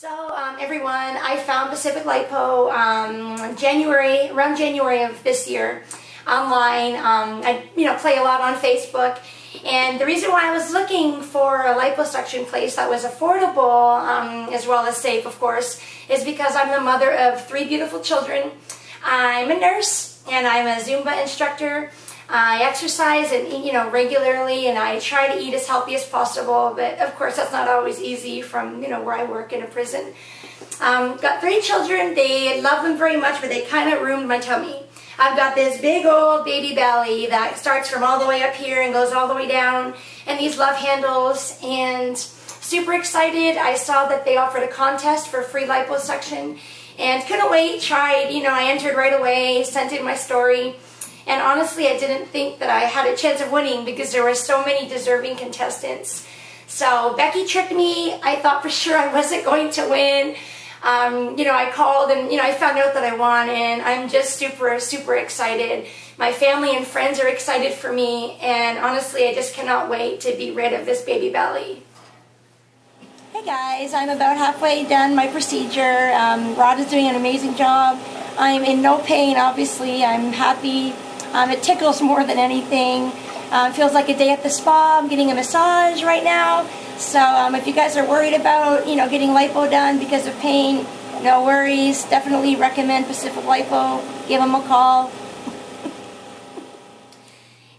So um, everyone, I found Pacific Lipo um, January, around January of this year online. Um, I you know play a lot on Facebook. And the reason why I was looking for a liposuction place that was affordable, um, as well as safe, of course, is because I'm the mother of three beautiful children. I'm a nurse and I'm a Zumba instructor. I exercise and you know regularly, and I try to eat as healthy as possible. But of course, that's not always easy from you know where I work in a prison. Um, got three children. They love them very much, but they kind of ruined my tummy. I've got this big old baby belly that starts from all the way up here and goes all the way down, and these love handles. And super excited. I saw that they offered a contest for free liposuction, and couldn't wait. Tried. You know, I entered right away. Sent in my story. And honestly, I didn't think that I had a chance of winning because there were so many deserving contestants. So Becky tricked me. I thought for sure I wasn't going to win. Um, you know, I called and, you know, I found out that I won and I'm just super, super excited. My family and friends are excited for me and honestly, I just cannot wait to be rid of this baby belly. Hey guys, I'm about halfway done my procedure. Um, Rod is doing an amazing job. I'm in no pain, obviously. I'm happy um, it tickles more than anything. Um, feels like a day at the spa. I'm getting a massage right now. So um, if you guys are worried about, you know, getting lipo done because of pain, no worries. Definitely recommend Pacific Lipo. Give them a call.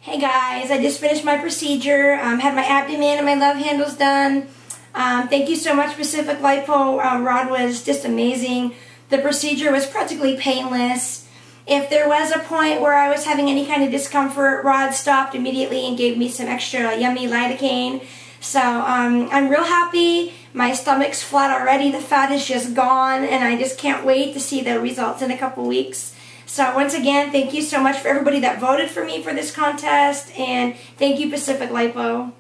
hey guys, I just finished my procedure. Um, had my abdomen and my love handles done. Um, thank you so much, Pacific Lipo. Um, Rod was just amazing. The procedure was practically painless. If there was a point where I was having any kind of discomfort, Rod stopped immediately and gave me some extra yummy lidocaine. So um, I'm real happy. My stomach's flat already. The fat is just gone, and I just can't wait to see the results in a couple weeks. So once again, thank you so much for everybody that voted for me for this contest, and thank you Pacific Lipo.